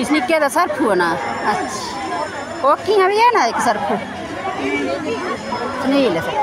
इसने क्या था सर्फ होना अच्छा ओके अभी है ना एक सर्फ नहीं ले सकते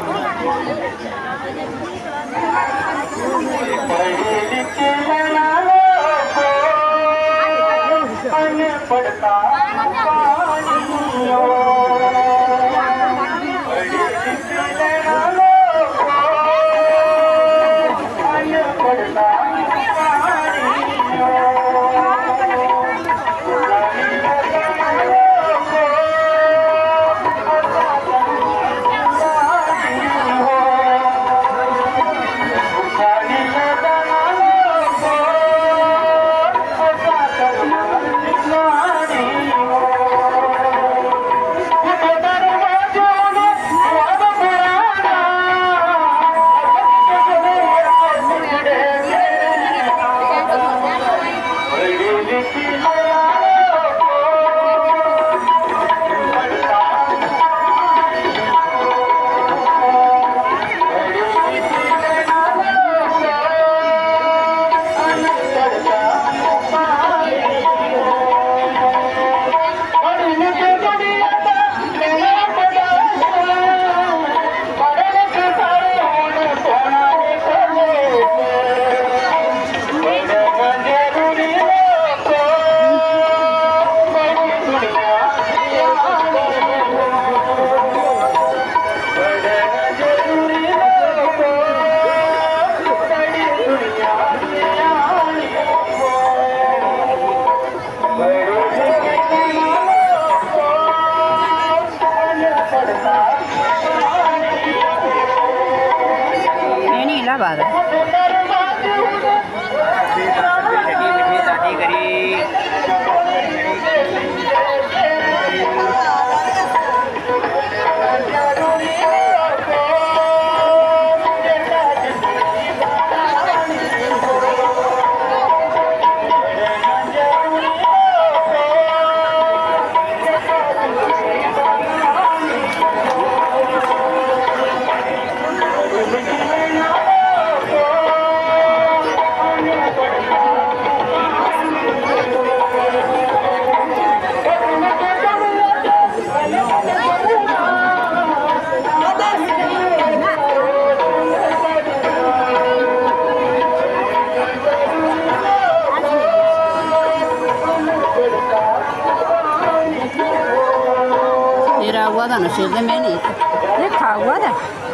Bien lavada. 我的那谁给买的你看我的